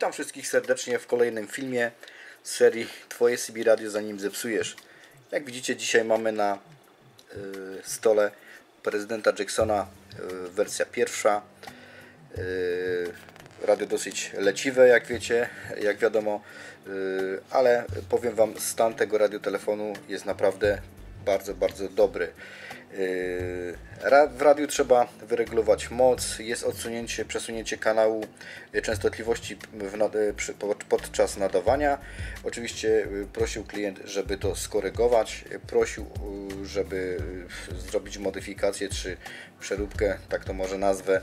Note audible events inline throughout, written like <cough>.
Witam wszystkich serdecznie w kolejnym filmie z serii Twoje CB Radio zanim zepsujesz. Jak widzicie dzisiaj mamy na y, stole prezydenta Jacksona y, wersja pierwsza. Y, radio dosyć leciwe jak wiecie, jak wiadomo, y, ale powiem Wam stan tego radiotelefonu jest naprawdę bardzo, bardzo dobry. Yy, W radiu trzeba wyregulować moc, jest odsunięcie, przesunięcie kanału y, częstotliwości y, pod- podczas nadawania. Oczywiście prosił klient, żeby to skorygować, prosił, żeby zrobić modyfikację czy przeróbkę, tak to może nazwę,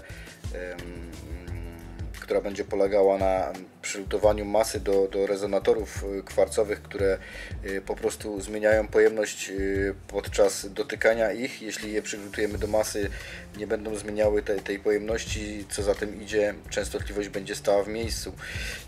która będzie polegała na przylutowaniu masy do, do rezonatorów y, kwarcowych, które y, po prostu zmieniają pojemność y, podczas dotykania ich. Jeśli je przylutujemy do masy, nie będą zmieniały tej, tej pojemności, co za tym idzie, częstotliwość będzie stała w miejscu.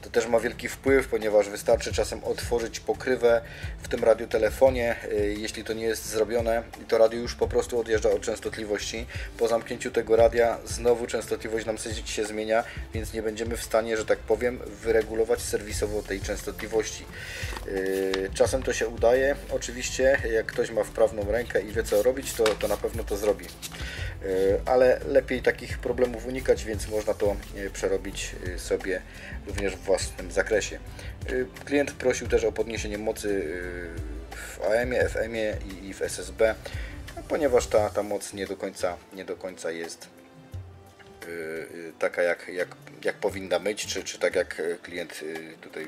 To też ma wielki wpływ, ponieważ wystarczy czasem otworzyć pokrywę w tym radiotelefonie. Jeśli to nie jest zrobione, to radio już po prostu odjeżdża od częstotliwości. Po zamknięciu tego radia znowu częstotliwość nam się zmienia, więc nie będziemy w stanie, że tak powiem, wyregulować serwisowo tej częstotliwości. Yy, Czasem to się udaje, oczywiście, jak ktoś ma wprawną rękę i wie co robić, to, to na pewno to zrobi. Yy, Ale lepiej takich problemów unikać, więc można to yy, przerobić sobie również w własnym zakresie. Klient prosił też o podniesienie mocy w AM-ie, FM-ie i- w SSB, no, ponieważ ta, ta moc nie do końca, nie do końca jest taka jak, jak, jak powinna być, czy, czy tak jak y, klient y, tutaj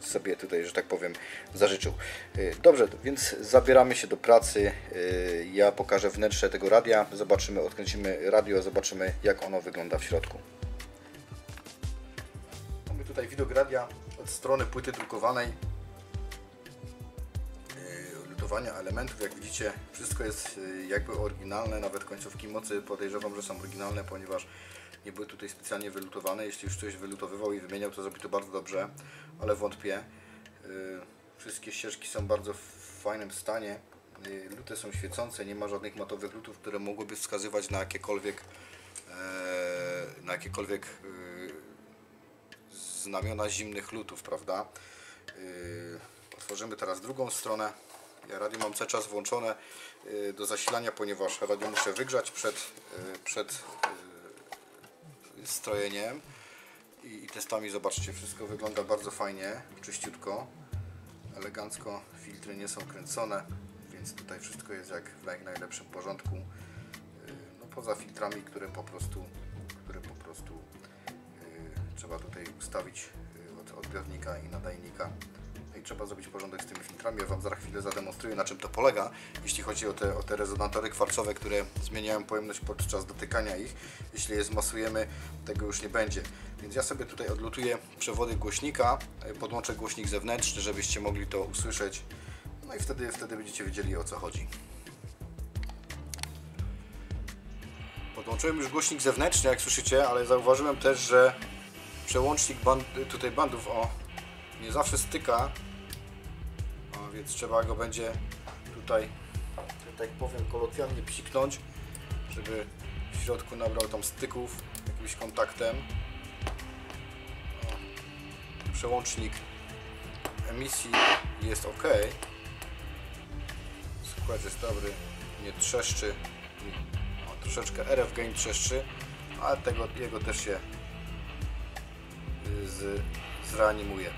sobie tutaj, że tak powiem, zażyczył. Y, Dobrze, więc zabieramy się do pracy. Y, Ja pokażę wnętrze tego radia, zobaczymy, odkręcimy radio, zobaczymy jak ono wygląda w środku. Mamy tutaj widok radia od strony płyty drukowanej elementów. Jak widzicie, wszystko jest y, jakby oryginalne, nawet końcówki mocy podejrzewam, że są oryginalne, ponieważ nie były tutaj specjalnie wylutowane. Jeśli już ktoś wylutowywał i wymieniał, to zrobi to bardzo dobrze, ale wątpię. Y, Wszystkie ścieżki są bardzo w fajnym stanie. Y, Luty są świecące, nie ma żadnych matowych lutów, które mogłyby wskazywać na jakiekolwiek e, na jakiekolwiek znamiona zimnych lutów, prawda? Otworzymy teraz drugą stronę. Ja radio mam cały czas włączone yy, do zasilania, ponieważ radio muszę wygrzać przed, yy, przed yy, strojeniem i, testami. Zobaczcie, wszystko wygląda bardzo fajnie, czyściutko, elegancko. Filtry nie są kręcone, więc tutaj wszystko jest jak w naj- najlepszym porządku. No poza filtrami, które po prostu, które po prostu trzeba tutaj ustawić od odbiornika i nadajnika. Trzeba zrobić porządek z tymi filtrami. Ja Wam za chwilę zademonstruję na czym to polega, jeśli chodzi o te, o te rezonatory kwarcowe, które zmieniają pojemność podczas dotykania ich. Jeśli je zmasujemy, tego już nie będzie. Więc ja sobie tutaj odlutuję przewody głośnika, yy, podłączę głośnik zewnętrzny, żebyście mogli to usłyszeć. No i wtedy, wtedy będziecie wiedzieli o co chodzi. Podłączyłem już głośnik zewnętrzny, jak słyszycie, ale zauważyłem też, że przełącznik band, tutaj bandów o, nie zawsze styka, więc trzeba go będzie tutaj, tak powiem, kolokwialnie psiknąć, żeby w środku nabrał tam styków jakimś kontaktem. Przełącznik emisji jest ok. Skład jest dobry, nie trzeszczy. O, troszeczkę RF gain trzeszczy, ale tego, jego też się y, z, zreanimuje.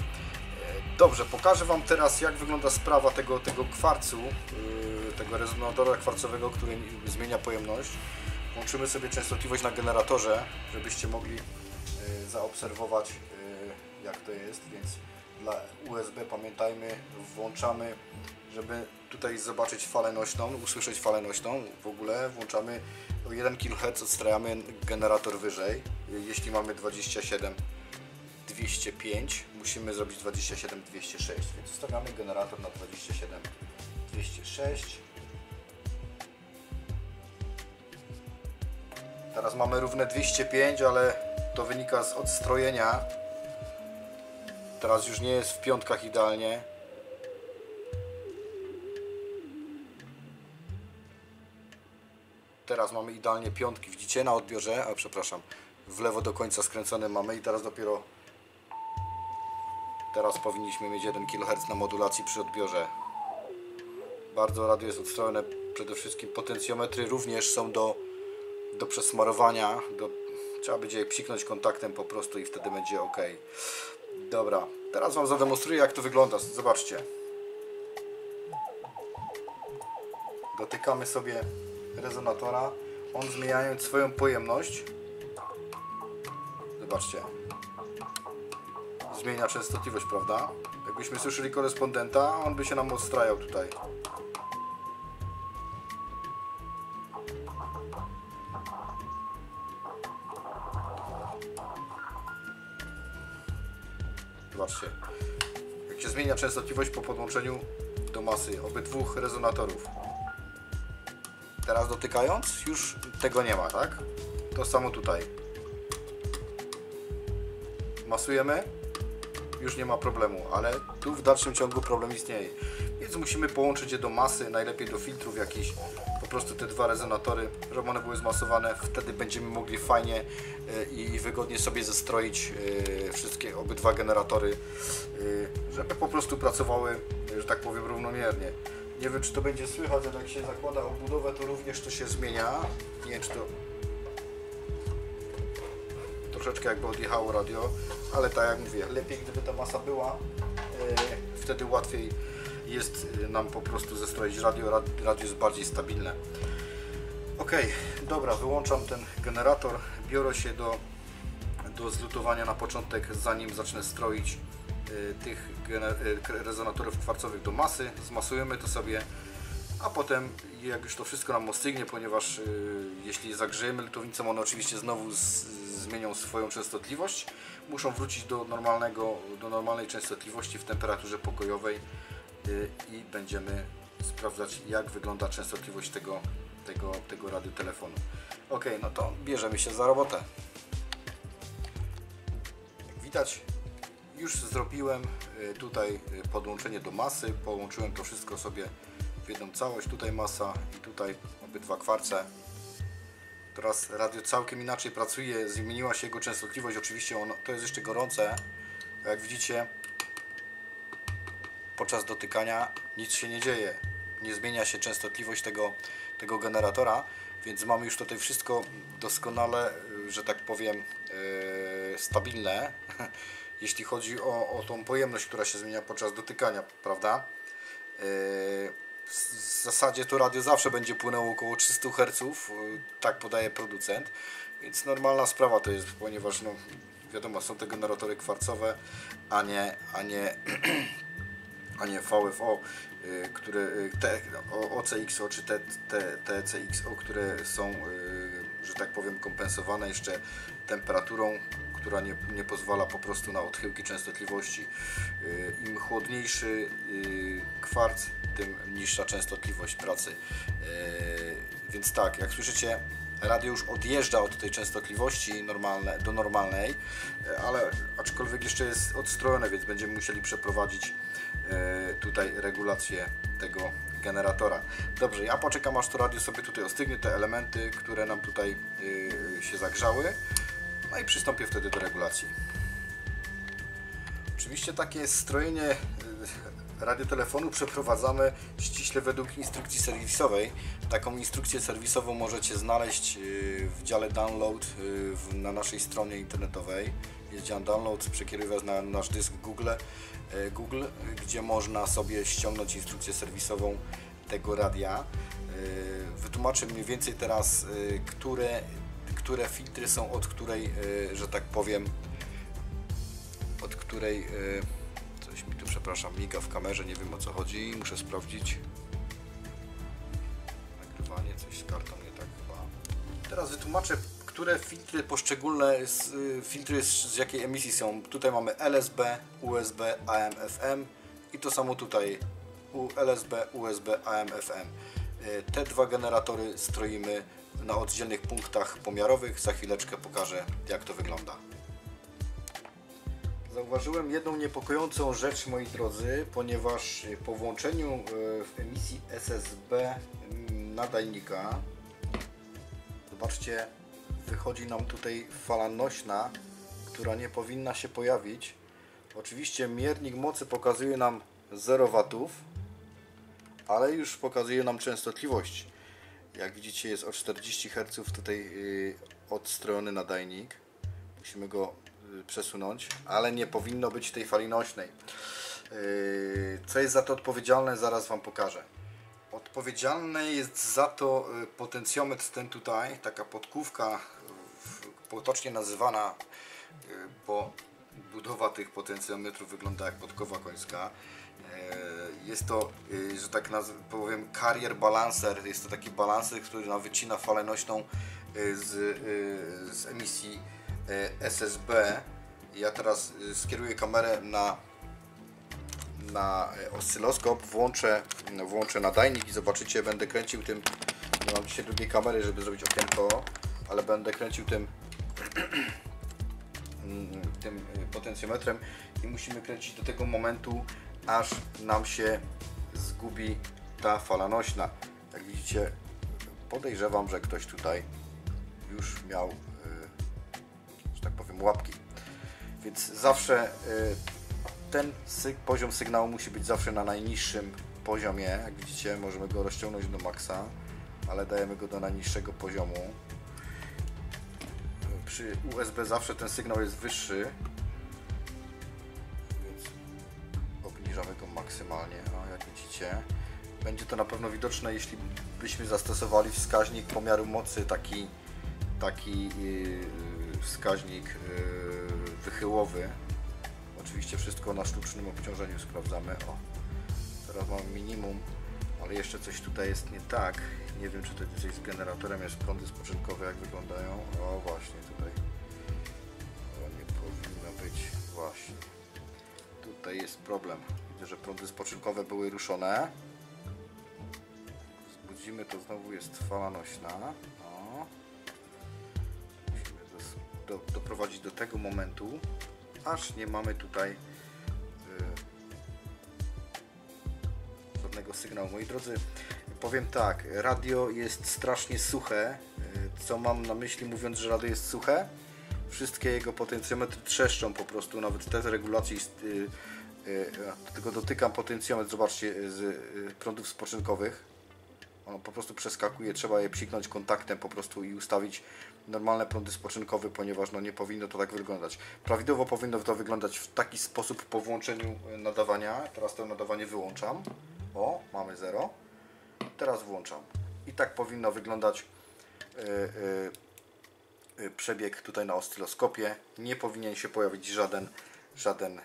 Dobrze, pokażę Wam teraz jak wygląda sprawa tego, tego kwarcu, yy, tego rezonatora kwarcowego, który zmienia pojemność. Włączymy sobie częstotliwość na generatorze, żebyście mogli yy, zaobserwować yy, jak to jest, więc dla USB pamiętajmy, włączamy, żeby tutaj zobaczyć falę nośną, usłyszeć falę nośną w ogóle, włączamy o 1 kHz, odstrajamy generator wyżej, jeśli mamy 27 205 musimy zrobić 27 206 więc ustawiamy generator na 27 206 teraz mamy równe 205 ale to wynika z odstrojenia. Teraz już nie jest w piątkach idealnie. Teraz mamy idealnie piątki. Widzicie na odbiorze? A przepraszam. W lewo do końca skręcone mamy i teraz dopiero Teraz powinniśmy mieć 1 kHz na modulacji przy odbiorze. Bardzo radio jest odstrojone. Przede wszystkim potencjometry również są do, do przesmarowania. Do, trzeba będzie je psiknąć kontaktem po prostu i wtedy będzie ok. Dobra, teraz Wam zademonstruję jak to wygląda. Zobaczcie. Dotykamy sobie rezonatora. On zmieniając swoją pojemność. Zobaczcie. Zmienia częstotliwość, prawda? Jakbyśmy słyszeli korespondenta, on by się nam odstrajał tutaj. Zobaczcie. Jak się zmienia częstotliwość po podłączeniu do masy obydwu rezonatorów. Teraz dotykając, już tego nie ma, tak? To samo tutaj. Masujemy, już nie ma problemu, ale tu w dalszym ciągu problem istnieje. Więc musimy połączyć je do masy, najlepiej do filtrów jakichś, po prostu te dwa rezonatory, żeby one były zmasowane, wtedy będziemy mogli fajnie e, i wygodnie sobie zestroić e, wszystkie obydwa generatory, e, żeby po prostu pracowały, że tak powiem, równomiernie. Nie wiem, czy to będzie słychać, ale jak się zakłada obudowę, to również to się zmienia. Nie wiem, czy to troszeczkę jakby odjechało radio, ale tak jak mówię, lepiej gdyby ta masa była, e, wtedy łatwiej jest e, nam po prostu zestroić radio, Rad- radio jest bardziej stabilne. Ok, dobra, wyłączam ten generator, biorę się do, do zlutowania na początek, zanim zacznę stroić e, tych rezonatorów kwarcowych do masy, zmasujemy to sobie, a potem jak już to wszystko nam ostygnie, ponieważ jeśli zagrzejemy lutownicą, one oczywiście znowu z, zmienią swoją częstotliwość, muszą wrócić do normalnego, do normalnej częstotliwości w temperaturze pokojowej y, i będziemy sprawdzać jak wygląda częstotliwość tego, tego, tego radiotelefonu. Ok, no to bierzemy się za robotę. Jak widać, już zrobiłem y, tutaj y, podłączenie do masy, połączyłem to wszystko sobie w jedną całość, tutaj masa i tutaj obydwa kwarce. Teraz radio całkiem inaczej pracuje, zmieniła się jego częstotliwość, oczywiście to jest jeszcze gorące, jak widzicie podczas dotykania nic się nie dzieje, nie zmienia się częstotliwość tego, tego generatora, więc mamy już tutaj wszystko doskonale, y, że tak powiem, yy, stabilne, <laughs> jeśli chodzi o, o tą pojemność, która się zmienia podczas dotykania, prawda? Yy, w zasadzie to radio zawsze będzie płynęło około 300 Hz, yy, tak podaje producent, więc normalna sprawa to jest, ponieważ no, wiadomo, są te generatory kwarcowe, a nie, a nie, <clears throat> a nie VFO, yy, które, yy, te, OCXO czy te, te, TCXO, które są, że tak powiem, kompensowane jeszcze temperaturą, która nie, nie pozwala po prostu na odchyłki częstotliwości. Yy, Im chłodniejszy yy, kwarc, tym niższa częstotliwość pracy. Yy, Więc tak, jak słyszycie, radio już odjeżdża od tej częstotliwości normalne, do normalnej, ale aczkolwiek jeszcze jest odstrojone, więc będziemy musieli przeprowadzić tutaj regulację tego generatora. Dobrze, ja poczekam aż to radio sobie tutaj ostygnie, te elementy, które nam tutaj się zagrzały. No i przystąpię wtedy do regulacji. Oczywiście takie strojenie y, radiotelefonu przeprowadzamy ściśle według instrukcji serwisowej. Taką instrukcję serwisową możecie znaleźć y, w dziale download y, na naszej stronie internetowej. Jest dział download, przekieruje Was na nasz dysk Google, Google, gdzie można sobie ściągnąć instrukcję serwisową tego radia. Wytłumaczę mniej więcej teraz, które, które filtry są od której, y, że tak powiem, od której y, coś mi tu przepraszam miga w kamerze, nie wiem o co chodzi, muszę sprawdzić. Nagrywanie, coś z kartą nie tak chyba. Teraz wytłumaczę, które filtry poszczególne z, y, filtry z, z jakiej emisji są. Tutaj mamy LSB, USB, AM, FM i to samo tutaj. LSB, USB, AM, FM Y, te dwa generatory stroimy na oddzielnych punktach pomiarowych za chwileczkę pokażę jak to wygląda Zauważyłem jedną niepokojącą rzecz, moi drodzy, ponieważ po włączeniu y, w emisji SSB mm, nadajnika, zobaczcie, wychodzi nam tutaj fala nośna, która nie powinna się pojawić. Oczywiście miernik mocy pokazuje nam 0 watów, ale już pokazuje nam częstotliwość. Jak widzicie jest o 40 Hz tutaj yy, odstrojony nadajnik. Musimy go yy, przesunąć, ale nie powinno być tej fali nośnej. Yy, co jest za to odpowiedzialne zaraz Wam pokażę. Odpowiedzialny jest za to y, potencjometr ten tutaj, taka podkówka y, potocznie nazywana, y, bo budowa tych potencjometrów wygląda jak podkowa końska. Y, Jest to, y, że tak powiem, carrier balancer. Jest to taki balancer, który nam wycina falę nośną y, z, z emisji SSB. Ja teraz skieruję kamerę na na e, oscyloskop, włączę, włączę nadajnik i zobaczycie, będę kręcił tym, nie mam dzisiaj drugiej kamery, żeby zrobić okienko, ale będę kręcił tym <clears throat> tym potencjometrem i musimy kręcić do tego momentu, aż nam się zgubi ta fala nośna. Jak widzicie, podejrzewam, że ktoś tutaj już miał, y, że tak powiem, łapki. Więc zawsze y, ten poziom sygnału musi być zawsze na najniższym poziomie. Jak widzicie, możemy go rozciągnąć do maksa, ale dajemy go do najniższego poziomu. Przy USB zawsze ten sygnał jest wyższy, obniżamy go maksymalnie. A jak widzicie, będzie to na pewno widoczne, jeśli byśmy zastosowali wskaźnik pomiaru mocy, taki, taki yy, wskaźnik yy, wychyłowy. Oczywiście wszystko na sztucznym obciążeniu sprawdzamy. O, teraz mam minimum, ale jeszcze coś tutaj jest nie tak. Nie wiem, czy to coś z generatorem jest, prądy spoczynkowe jak wyglądają. O, właśnie tutaj. O, nie powinno być. Właśnie. Tutaj jest problem. Widzę, że prądy spoczynkowe były ruszone. Zbudzimy, to znowu jest fala nośna. O. Musimy do, doprowadzić do tego momentu, aż nie mamy tutaj y, żadnego sygnału. Moi drodzy, powiem tak, radio jest strasznie suche. Y, Co mam na myśli mówiąc, że radio jest suche? Wszystkie jego potencjometry trzeszczą po prostu, nawet te z regulacji, y, tylko dotykam potencjometr, zobaczcie, z y, prądów spoczynkowych. On po prostu przeskakuje, trzeba je psiknąć kontaktem po prostu i ustawić normalne prądy spoczynkowe, ponieważ no nie powinno to tak wyglądać. Prawidłowo powinno to wyglądać w taki sposób po włączeniu nadawania. Teraz to nadawanie wyłączam. O, mamy 0. Teraz włączam. I tak powinno wyglądać przebieg tutaj na oscyloskopie. Nie powinien się pojawić żaden, żaden e,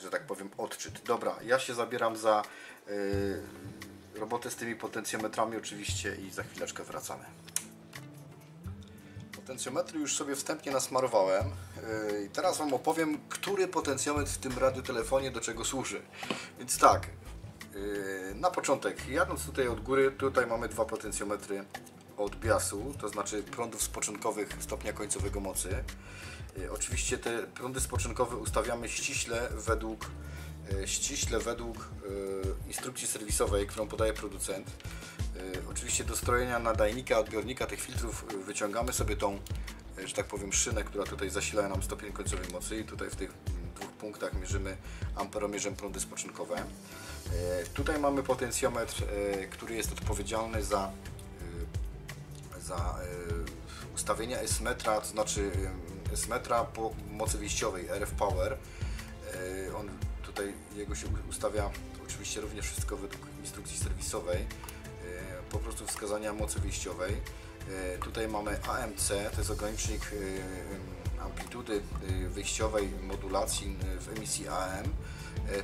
że tak powiem, odczyt. Dobra, ja się zabieram za e, robotę z tymi potencjometrami oczywiście i za chwileczkę wracamy. Potencjometry już sobie wstępnie nasmarowałem yy, i teraz Wam opowiem, który potencjometr w tym radiotelefonie do czego służy. Więc tak, na początek, jadąc tutaj od góry, tutaj mamy dwa potencjometry od biasu, to znaczy prądów spoczynkowych stopnia końcowego mocy. Yy, Oczywiście te prądy spoczynkowe ustawiamy ściśle według e, ściśle według e, instrukcji serwisowej, którą podaje producent. E, Oczywiście do strojenia nadajnika, odbiornika tych filtrów e, wyciągamy sobie tą, e, że tak powiem, szynę, która tutaj zasila nam stopień końcowej mocy i tutaj w tych mm, dwóch punktach mierzymy amperomierzem prądy spoczynkowe. E, Tutaj mamy potencjometr, e, który jest odpowiedzialny za e, za e, ustawienie S-metra, to znaczy S-metra po mocy wyjściowej RF Power. E, On tutaj jego się ustawia oczywiście również wszystko według instrukcji serwisowej, e, po prostu wskazania mocy wyjściowej. Tutaj mamy AMC, to jest ogranicznik amplitudy wyjściowej modulacji w emisji AM.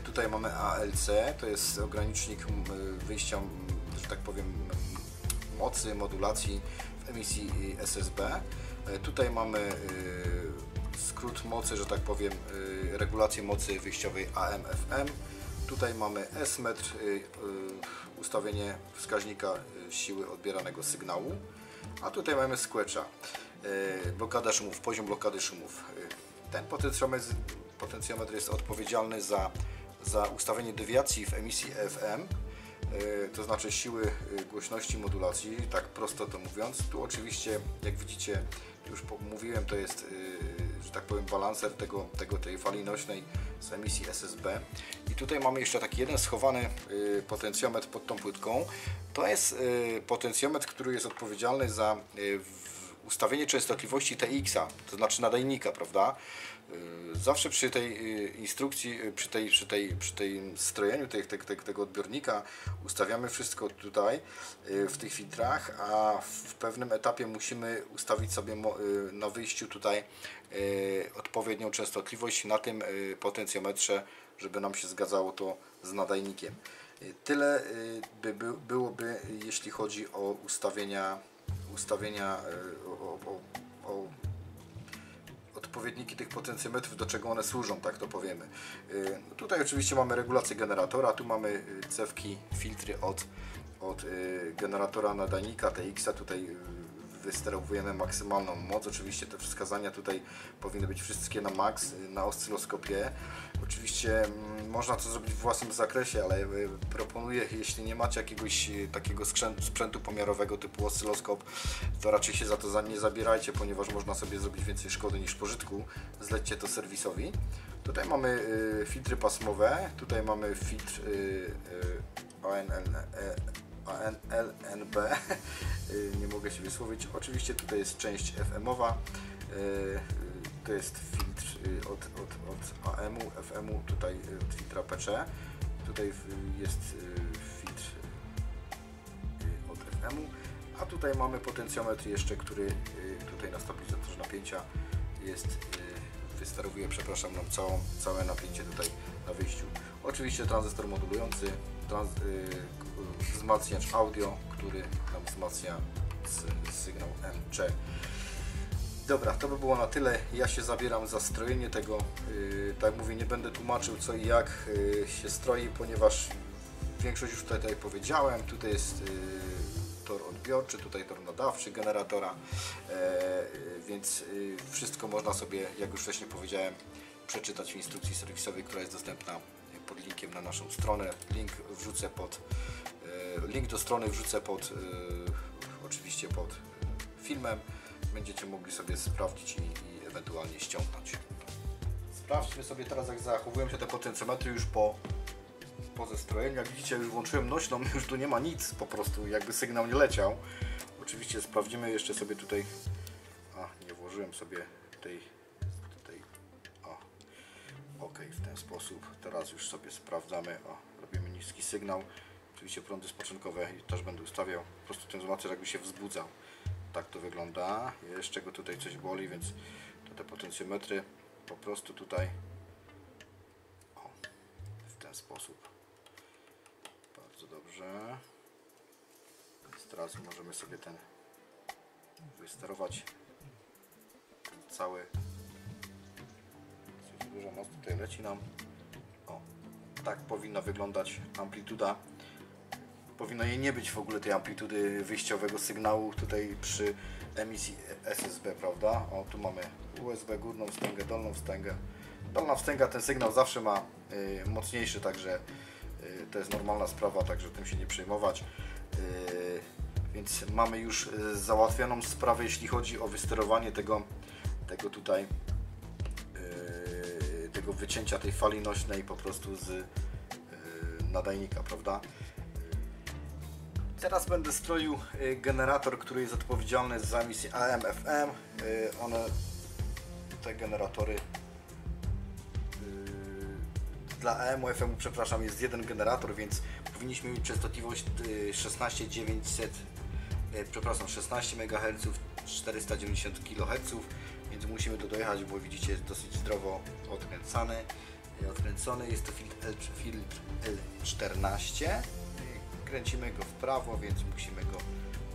Tutaj mamy ALC, to jest ogranicznik wyjścia, że tak powiem, mocy modulacji w emisji SSB. E, Tutaj mamy y, skrót mocy, że tak powiem, y, regulację mocy wyjściowej AM-FM. Tutaj mamy S-metr, ustawienie wskaźnika siły odbieranego sygnału. A tutaj mamy squetcha, y, blokada szumów, poziom blokady szumów. Ten potencjometr, jest odpowiedzialny za, za ustawienie dewiacji w emisji FM e, to znaczy siły e, głośności modulacji, tak prosto to mówiąc. Tu oczywiście, jak widzicie, już mówiłem, to jest e, że tak powiem, balancer tego, tego, tej fali nośnej z emisji SSB. I tutaj mamy jeszcze taki jeden schowany y, potencjometr pod tą płytką. To jest y, potencjometr, który jest odpowiedzialny za y, ustawienie częstotliwości TX-a, to znaczy nadajnika, prawda? Y, Zawsze przy tej y, instrukcji, y, przy tej, przy tej, przy tej strojeniu tego odbiornika ustawiamy wszystko tutaj w tych filtrach, a w pewnym etapie musimy ustawić sobie na wyjściu tutaj odpowiednią częstotliwość na tym potencjometrze, żeby nam się zgadzało to z nadajnikiem. Tyle by, by, byłoby, jeśli chodzi o ustawienia, ustawienia o, o, o odpowiedniki tych potencjometrów, do czego one służą, tak to powiemy. Y, Tutaj oczywiście mamy regulację generatora, tu mamy y, cewki, filtry od, od y, generatora nadajnika TX-a, tutaj wysterowujemy maksymalną moc, oczywiście te wskazania tutaj powinny być wszystkie na max, y, na oscyloskopie. Oczywiście mm, można to zrobić w własnym zakresie, ale y, proponuję, jeśli nie macie jakiegoś y, takiego sprzętu pomiarowego typu oscyloskop, to raczej się za to nie zabierajcie, ponieważ można sobie zrobić więcej szkody niż pożytku. Zlećcie to serwisowi. Tutaj mamy y, filtry pasmowe, tutaj mamy filtr y, ANLNB, <laughs> Y, nie mogę się wysłowić. Oczywiście tutaj jest część FM-owa, y, y, to jest filtr od, od, od AM-u, FM-u, tutaj od filtra PC. Tutaj jest filtr od FM-u, a tutaj mamy potencjometr jeszcze, który tutaj na stabilizatorze napięcia jest, wysterowuje, przepraszam, nam całą, całe napięcie tutaj na wyjściu. Oczywiście tranzystor modulujący, trans, wzmacniacz audio, który nam wzmacnia sygnał MC. Dobra, to by było na tyle. Ja się zabieram za strojenie tego. Yy, tak mówię, nie będę tłumaczył co i jak yy, się stroi, ponieważ większość już tutaj, tutaj powiedziałem. Tutaj jest yy, tor odbiorczy, tutaj tor nadawczy generatora, e, więc wszystko można sobie, jak już wcześniej powiedziałem, przeczytać w instrukcji serwisowej, która jest dostępna pod linkiem na naszą stronę. Link wrzucę pod, yy, link do strony wrzucę pod, yy, oczywiście pod yy, filmem będziecie mogli sobie sprawdzić i, i ewentualnie ściągnąć. Sprawdźmy sobie teraz jak zachowują się te potencjometry już po, po zestrojeniu. Jak widzicie już włączyłem nośną, <laughs> już tu nie ma nic po prostu, jakby sygnał nie leciał. Oczywiście sprawdzimy jeszcze sobie tutaj, a nie włożyłem sobie tej, ok w ten sposób. Teraz już sobie sprawdzamy, o robimy niski sygnał. Oczywiście prądy spoczynkowe też będę ustawiał, po prostu ten wzmacniacz jakby się wzbudzał tak to wygląda. Jeszcze go tutaj coś boli, więc to te potencjometry po prostu tutaj o, w ten sposób. Bardzo dobrze. Więc teraz możemy sobie ten wysterować ten cały dużo moc tutaj leci nam. O, tak powinna wyglądać amplituda powinno jej nie być w ogóle tej amplitudy wyjściowego sygnału tutaj przy emisji SSB, prawda? O, tu mamy USB, górną wstęgę, dolną wstęgę. Dolna wstęga ten sygnał zawsze ma y, mocniejszy, także y, to jest normalna sprawa, także tym się nie przejmować. Y, więc mamy już y, załatwioną sprawę, jeśli chodzi o wysterowanie tego, tego tutaj tego wycięcia tej fali nośnej po prostu z y, nadajnika, prawda? Teraz będę stroił y, generator, który jest odpowiedzialny za emisję AM, FM. Y, One, te generatory y, dla AM, FM, przepraszam, jest jeden generator, więc powinniśmy mieć częstotliwość y, 16900, y, przepraszam, 16 MHz, 490 kHz, więc musimy to dojechać, bo widzicie jest dosyć zdrowo odkręcany. y, Odkręcony jest to filtr, L, filtr L14 kręcimy go w prawo, więc musimy go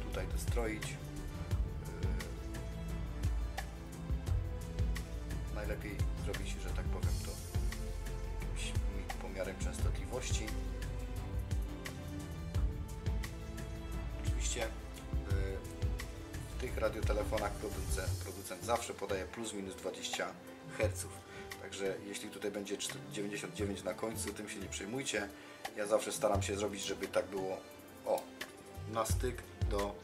tutaj dostroić. Yy, Najlepiej zrobić, że tak powiem, to jakimś pomiarem częstotliwości. Oczywiście w tych radiotelefonach producent, producent zawsze podaje plus minus 20 Hz. Także jeśli tutaj będzie 99 na końcu, tym się nie przejmujcie. Ja zawsze staram się zrobić, żeby tak było o, na styk do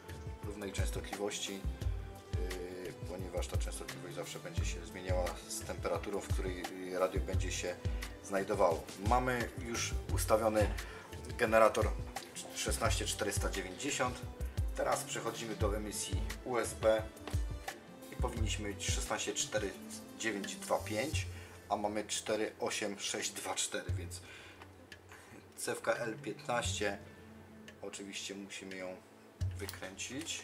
równej częstotliwości, yy, ponieważ ta częstotliwość zawsze będzie się zmieniała z temperaturą, w której radio będzie się znajdowało. Mamy już ustawiony generator 16490. Teraz przechodzimy do emisji USB powinniśmy mieć 16495, a mamy 48624, więc cewka L15 oczywiście musimy ją wykręcić.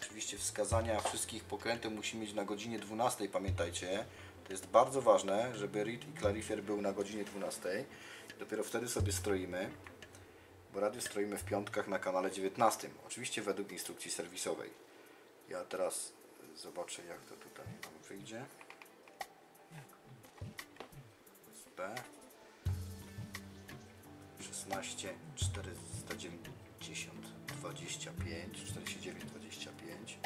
Oczywiście wskazania wszystkich pokrętów musi mieć na godzinie 12, pamiętajcie. To jest bardzo ważne, żeby read i clarifier był na godzinie 12. Dopiero wtedy sobie stroimy, bo radio stroimy w piątkach na kanale 19. Oczywiście według instrukcji serwisowej. Ja teraz zobaczę jak to tutaj nam wyjdzie. USB 16 490 25 49 25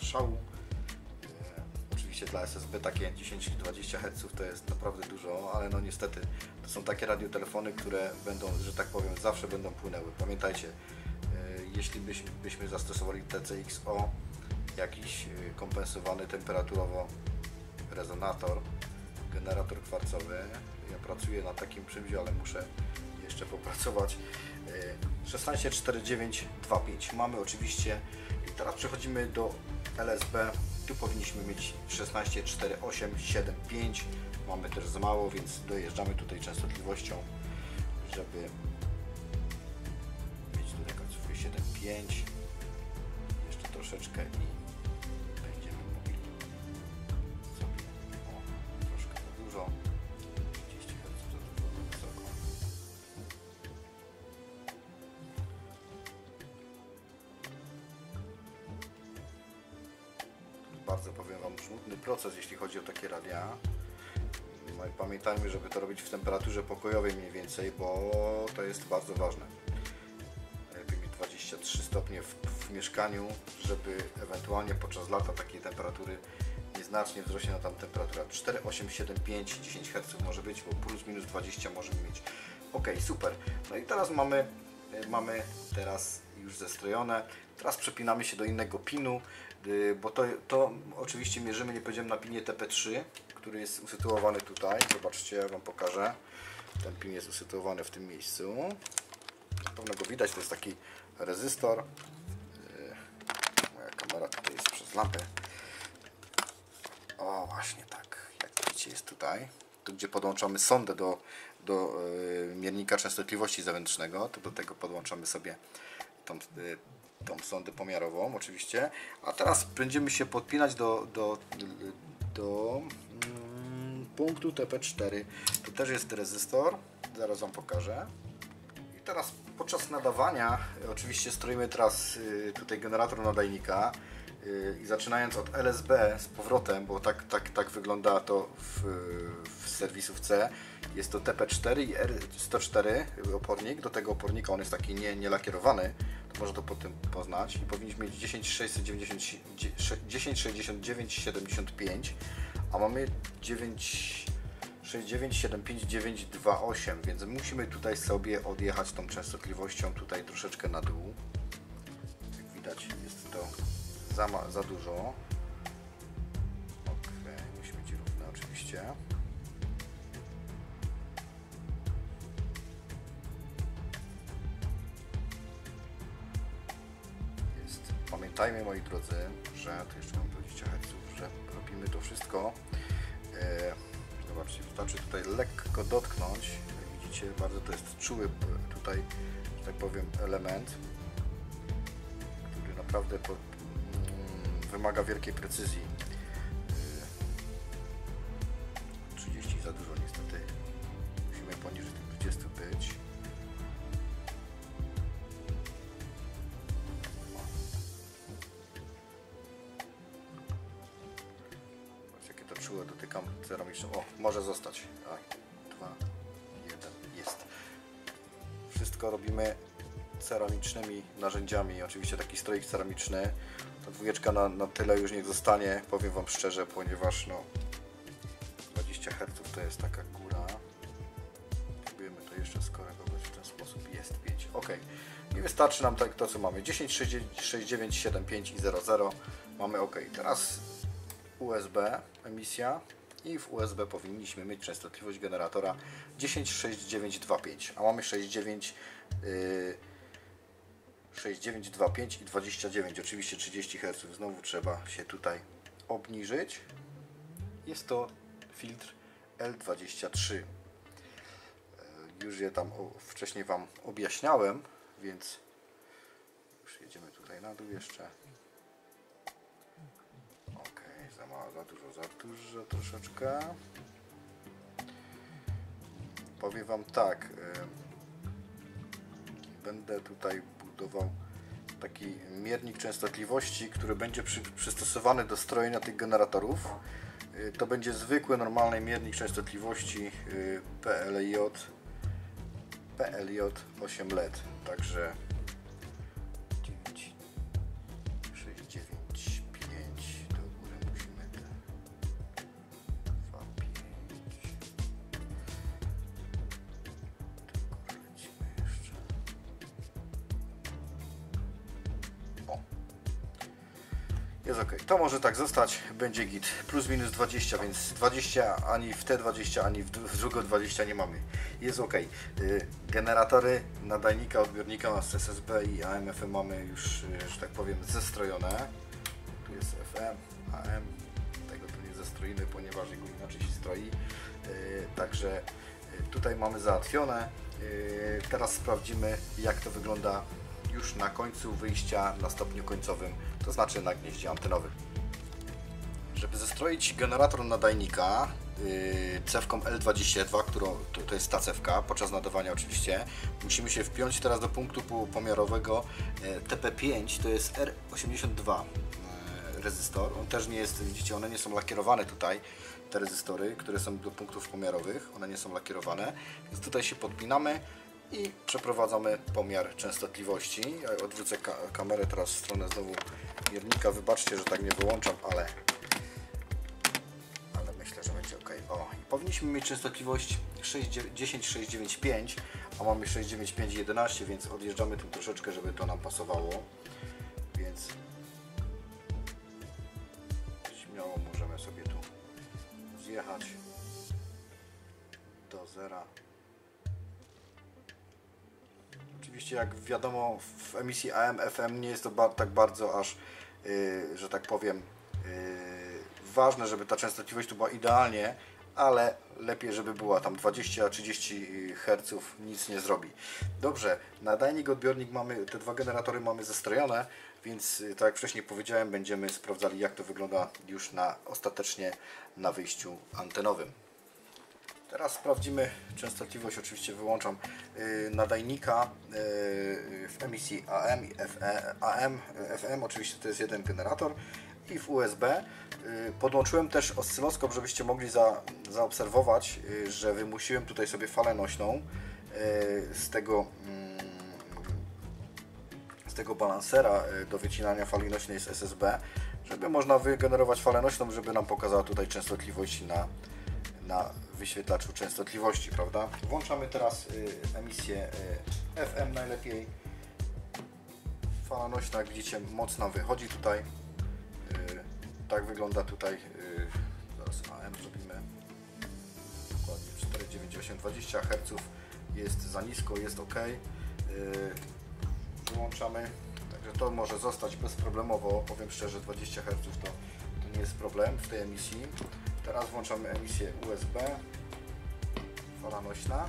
szału. E, oczywiście dla SSB takie 10-20 Hz to jest naprawdę dużo, ale no niestety to są takie radiotelefony, które będą, że tak powiem, zawsze będą płynęły. Pamiętajcie, e, jeśli byśmy, byśmy zastosowali TCXO, jakiś e, kompensowany temperaturowo rezonator, generator kwarcowy, ja pracuję na takim czymś, ale muszę jeszcze popracować. E, 164925 mamy oczywiście i teraz przechodzimy do LSB. Tu powinniśmy mieć 16, 4, 8, 7, 5. Mamy też za mało, więc dojeżdżamy tutaj częstotliwością, żeby mieć tutaj końcówkę 7, 5. bardzo powiem Wam żmudny proces, jeśli chodzi o takie radia. No i pamiętajmy, żeby to robić w temperaturze pokojowej mniej więcej, bo to jest bardzo ważne. Lepiej mieć 23 stopnie w, w mieszkaniu, żeby ewentualnie podczas lata takiej temperatury nieznacznie wzrośnie na tam temperatura 4, 8, 7, 5, 10 Hz może być, bo plus minus 20 możemy mieć. Ok, super. No i teraz mamy, y, mamy teraz już zestrojone. Teraz przepinamy się do innego pinu, bo to, to oczywiście mierzymy, nie powiedziałem, na pinie TP3, który jest usytuowany tutaj. Zobaczcie, ja Wam pokażę. Ten pin jest usytuowany w tym miejscu. Na pewno go widać, to jest taki rezystor. Y, Moja kamera tutaj jest przez lampę. O, właśnie tak. Jak widzicie, jest tutaj. Tu, gdzie podłączamy sondę do, do y, miernika częstotliwości zewnętrznego, to do tego podłączamy sobie tą, y, tą sondę pomiarową oczywiście. A teraz będziemy się podpinać do, do, do mm, punktu TP4. Tu też jest rezystor. Zaraz Wam pokażę. I teraz podczas nadawania, y, oczywiście stroimy teraz y, tutaj generator nadajnika y, i zaczynając od LSB z powrotem, bo tak, tak, tak wygląda to w, w serwisówce, jest to TP4 i R104 opornik. Do tego opornika on jest taki nie, nie lakierowany, to można to potem poznać. I powinniśmy mieć 106975, a mamy 9697598, więc musimy tutaj sobie odjechać tą częstotliwością tutaj troszeczkę na dół. Jak widać jest to za, za dużo. Ok, musi być równe oczywiście. Pamiętajmy moi drodzy, że tu jeszcze mam 20 Hz, że robimy to wszystko. E, zobaczcie, wystarczy tutaj lekko dotknąć. Jak widzicie, bardzo to jest czuły p- tutaj, że tak powiem, element, który naprawdę po, mm, wymaga wielkiej precyzji. Oczywiście taki stroik ceramiczny. Ta dwójeczka na, na tyle już niech zostanie, powiem Wam szczerze, ponieważ no 20 Hz to jest taka góra. Próbujemy to jeszcze skorygować w ten sposób. Jest 5. Ok. I wystarczy nam tak to co mamy. 10, 69, 75 i 00. Mamy OK. Teraz USB emisja i w USB powinniśmy mieć częstotliwość generatora 106925, a mamy 69 yy, 6925 i 29, oczywiście 30 Hz. Znowu trzeba się tutaj obniżyć. Jest to filtr L23. Yy, Już je tam wcześniej Wam objaśniałem, więc już jedziemy tutaj na dół jeszcze. Ok, za mało, za dużo, za dużo troszeczkę. Powiem Wam tak. y, Będę tutaj budował taki miernik częstotliwości, który będzie przy, przystosowany do strojenia tych generatorów. Y, To będzie zwykły, normalny miernik częstotliwości y, PLJ PLJ 8 LED. Także jest ok, to może tak zostać, będzie git. Plus minus 20, więc 20 ani w te 20, ani w dru- w drugą 20 nie mamy. Jest ok, Y, generatory nadajnika, odbiornika z SSB i AM/FM mamy już, y, że tak powiem, zestrojone. Tu jest FM, AM, tego tu nie zestroimy, ponieważ jego inaczej się stroi. Yy, Także yy, tutaj mamy załatwione. Teraz sprawdzimy jak to wygląda już na końcu wyjścia na stopniu końcowym, to znaczy na gnieździe antenowym. Żeby zestroić generator nadajnika yy, cewką L22, którą, to, to jest ta cewka, podczas nadawania oczywiście, musimy się wpiąć teraz do punktu po- pomiarowego yy, TP5, to jest R82 yy, rezystor. On też nie jest, widzicie, one nie są lakierowane tutaj, te rezystory, które są do punktów pomiarowych, one nie są lakierowane, więc tutaj się podpinamy i przeprowadzamy pomiar częstotliwości. Ja odwrócę ka kamerę teraz w stronę znowu miernika, wybaczcie, że tak nie wyłączam, ale ale myślę, że będzie ok. O, i powinniśmy mieć częstotliwość 10695, a mamy 69511, więc odjeżdżamy tym troszeczkę, żeby to nam pasowało. Więc możemy sobie tu zjechać do zera. Oczywiście, jak wiadomo, w emisji AM, FM nie jest to ba tak bardzo aż, yy, że tak powiem, yy, ważne, żeby ta częstotliwość tu była idealnie, ale lepiej, żeby była tam 20-30 Hz, nic nie zrobi. Dobrze, nadajnik, odbiornik mamy, te dwa generatory mamy zestrojone, więc yy, tak jak wcześniej powiedziałem, będziemy sprawdzali jak to wygląda już na ostatecznie na wyjściu antenowym. Teraz sprawdzimy częstotliwość, oczywiście wyłączam yy, nadajnika yy, w emisji AM i FE, AM, FM, oczywiście to jest jeden generator i w USB. Yy, podłączyłem też oscyloskop, żebyście mogli za, zaobserwować, że wymusiłem tutaj sobie falę nośną z tego mm, z tego balansera y, do wycinania fali nośnej z SSB, żeby można wygenerować falę nośną, żeby nam pokazała tutaj częstotliwość na, na wyświetlaczu częstotliwości, prawda? Włączamy teraz y, emisję y, FM najlepiej. Fala nośna, jak widzicie, mocno wychodzi tutaj. Y, tak wygląda tutaj. Zaraz AM zrobimy. Dokładnie 498 20 Hz jest za nisko, jest ok. Wyłączamy. Także to może zostać bezproblemowo. Powiem szczerze, 20 Hz to, to nie jest problem w tej emisji. Teraz włączamy emisję USB. Fala nośna.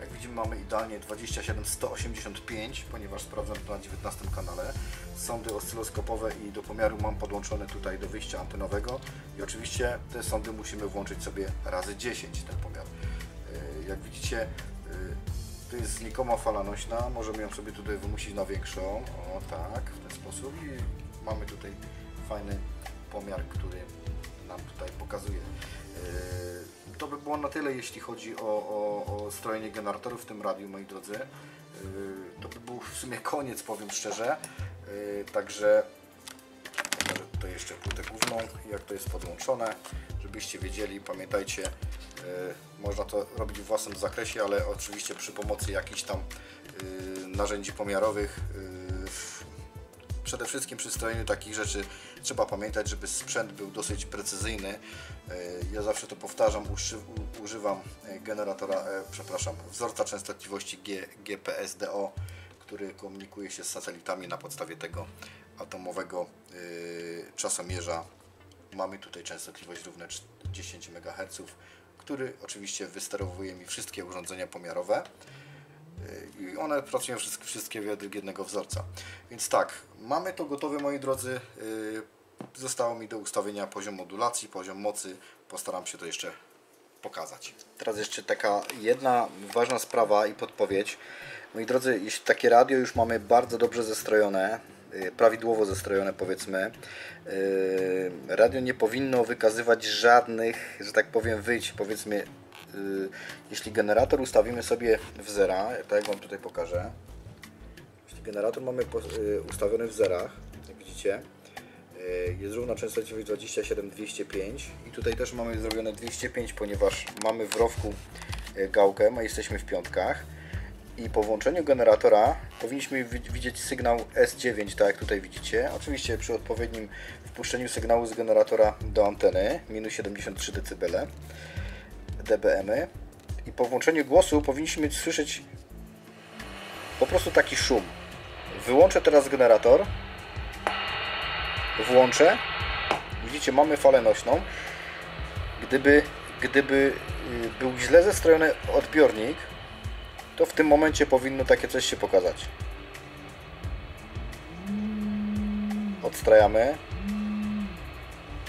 Jak widzimy mamy idealnie 27185, ponieważ sprawdzam to na 19 kanale. Sądy oscyloskopowe i do pomiaru mam podłączone tutaj do wyjścia antenowego. I oczywiście te sądy musimy włączyć sobie razy 10 ten pomiar. Yy, Jak widzicie yy, to jest znikoma fala nośna, możemy ją sobie tutaj wymusić na większą, o tak, w ten sposób i mamy tutaj fajny pomiar, który nam tutaj pokazuje. Yy, To by było na tyle, jeśli chodzi o, o, o strojenie generatorów w tym radiu, moi drodzy. Yy, To by był w sumie koniec, powiem szczerze. Yy, Także pokażę tutaj jeszcze płytę główną, jak to jest podłączone, żebyście wiedzieli, pamiętajcie, można to robić w własnym zakresie, ale oczywiście przy pomocy jakichś tam narzędzi pomiarowych. Przede wszystkim przy strojeniu takich rzeczy trzeba pamiętać, żeby sprzęt był dosyć precyzyjny. Yy, Ja zawsze to powtarzam, używam yy, generatora, e, przepraszam, wzorca częstotliwości GPSDO, który komunikuje się z satelitami na podstawie tego atomowego czasomierza. Mamy tutaj częstotliwość równe cz- 10 MHz, który oczywiście wysterowuje mi wszystkie urządzenia pomiarowe i one pracują wszystkie, wszystkie według jednego wzorca. Więc tak, mamy to gotowe moi drodzy. Yy, Zostało mi do ustawienia poziom modulacji, poziom mocy. Postaram się to jeszcze pokazać. Teraz jeszcze taka jedna ważna sprawa i podpowiedź. Moi drodzy, jeśli takie radio już mamy bardzo dobrze zestrojone, yy, prawidłowo zestrojone powiedzmy, yy, radio nie powinno wykazywać żadnych, że tak powiem, wyjść. Powiedzmy, jeśli generator ustawimy sobie w zera, tak jak Wam tutaj pokażę, jeśli generator mamy yy, ustawiony w zerach, jak widzicie, yy, jest równa częstotliwość 27205 i tutaj też mamy zrobione 205, ponieważ mamy w rowku gałkę, a jesteśmy w piątkach i po włączeniu generatora powinniśmy wi- widzieć sygnał S9, tak jak tutaj widzicie. Oczywiście przy odpowiednim wpuszczeniu sygnału z generatora do anteny, minus 73 dB, dBm i po włączeniu głosu powinniśmy słyszeć po prostu taki szum. Wyłączę teraz generator, włączę, widzicie mamy falę nośną. Gdyby, gdyby y, był źle zestrojony odbiornik, to w tym momencie powinno takie coś się pokazać. Odstrajamy.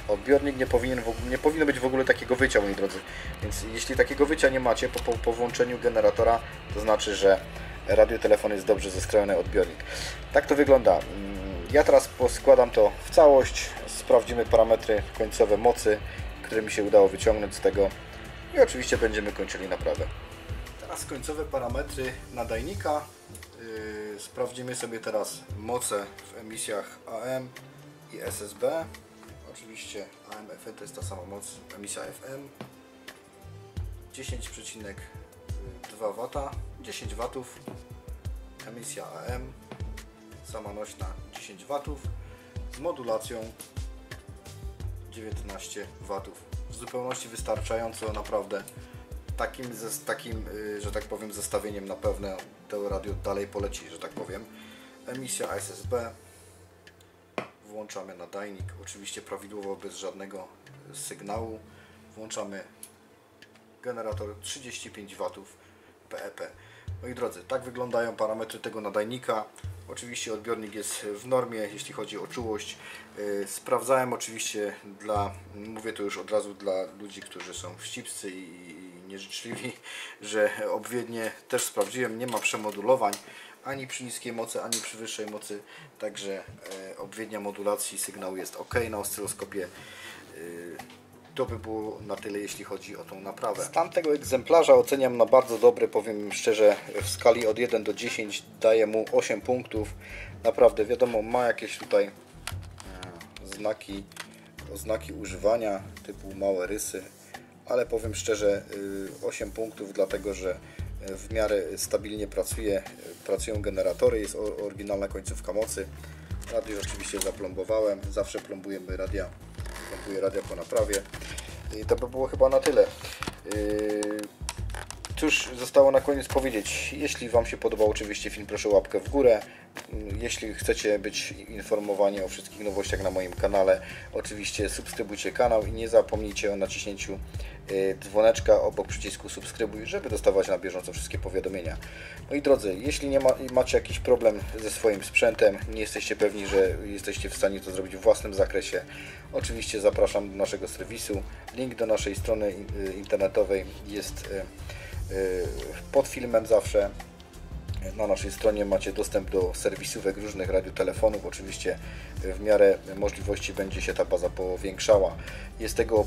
Odbiornik nie powinien w ogóle, nie powinno być w ogóle takiego wycia, moi drodzy. Więc jeśli takiego wycia nie macie po, po, po włączeniu generatora, to znaczy, że radiotelefon jest dobrze zestrojony odbiornik. Tak to wygląda. Mm, Ja teraz poskładam to w całość, sprawdzimy parametry końcowe mocy, które mi się udało wyciągnąć z tego i oczywiście będziemy kończyli naprawę. Teraz końcowe parametry nadajnika. Yy, sprawdzimy sobie teraz moce w emisjach AM i SSB. Oczywiście AM FM to jest ta sama moc, emisja FM. 10,2 W, 10 W, emisja AM, sama nośna 10 W, z modulacją 19 W. W zupełności wystarczająco, naprawdę takim, ze, takim y, że tak powiem, zestawieniem na pewno to radio dalej poleci, że tak powiem. Emisja SSB. Włączamy nadajnik, oczywiście prawidłowo, bez żadnego sygnału. Włączamy generator 35 W PEP. Moi drodzy, tak wyglądają parametry tego nadajnika. Oczywiście odbiornik jest w normie, jeśli chodzi o czułość. Yy, Sprawdzałem oczywiście dla, mówię to już od razu dla ludzi, którzy są wścibscy i nieżyczliwi, <laughs> że obwiednie też sprawdziłem, nie ma przemodulowań ani przy niskiej mocy, ani przy wyższej mocy, także e, obwiednia modulacji sygnału jest ok na oscyloskopie. Yy, to by było na tyle, jeśli chodzi o tą naprawę. Stan tego egzemplarza oceniam na bardzo dobry, powiem szczerze, w skali od 1 do 10 daję mu 8 punktów. Naprawdę, wiadomo, ma jakieś tutaj e, znaki, oznaki używania, typu małe rysy, ale powiem szczerze, y, 8 punktów, dlatego że w miarę stabilnie pracuje, pracują generatory, jest oryginalna końcówka mocy. Radio oczywiście zaplombowałem, zawsze plombujemy radia, plombuję radia po naprawie. I to by było chyba na tyle. Yy, Cóż zostało na koniec powiedzieć. Jeśli Wam się podobał oczywiście film, proszę łapkę w górę. Jeśli chcecie być informowani o wszystkich nowościach na moim kanale, oczywiście subskrybujcie kanał i nie zapomnijcie o naciśnięciu y, dzwoneczka obok przycisku subskrybuj, żeby dostawać na bieżąco wszystkie powiadomienia. Moi drodzy, jeśli nie ma, macie jakiś problem ze swoim sprzętem, nie jesteście pewni, że jesteście w stanie to zrobić w własnym zakresie, oczywiście zapraszam do naszego serwisu. Link do naszej strony y, internetowej jest y, pod filmem zawsze. Na naszej stronie macie dostęp do serwisówek różnych radiotelefonów. Oczywiście w miarę możliwości będzie się ta baza powiększała. Jest tego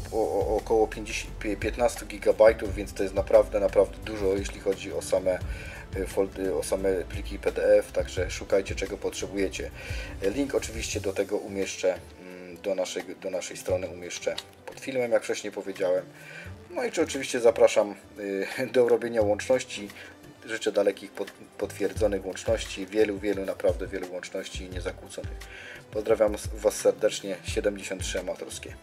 około 50, 15 GB, więc to jest naprawdę, naprawdę dużo, jeśli chodzi o same foldy, o same pliki PDF, także szukajcie czego potrzebujecie. Link oczywiście do tego umieszczę, mm, do naszej, do naszej strony umieszczę pod filmem, jak wcześniej powiedziałem. No i czy oczywiście zapraszam y, do robienia łączności. Życzę dalekich potwierdzonych łączności, wielu, wielu, naprawdę wielu łączności niezakłóconych. Pozdrawiam Was serdecznie, 73 amatorskie.